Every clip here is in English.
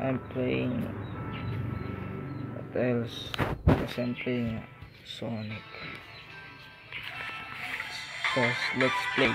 I'm playing what else? Kasi I'm playing Sonic. So let's play.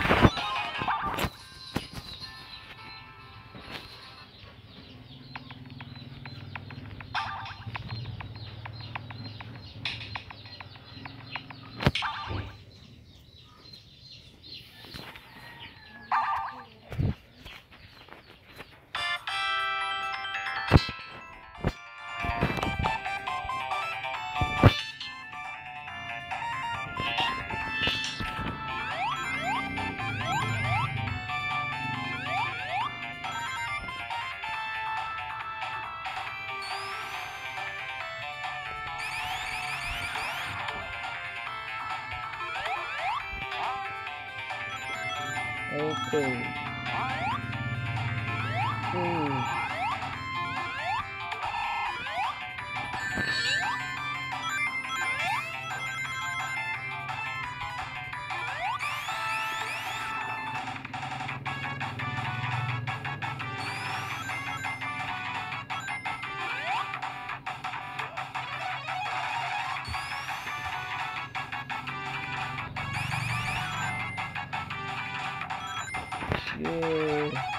Okay. Hmm. Yay.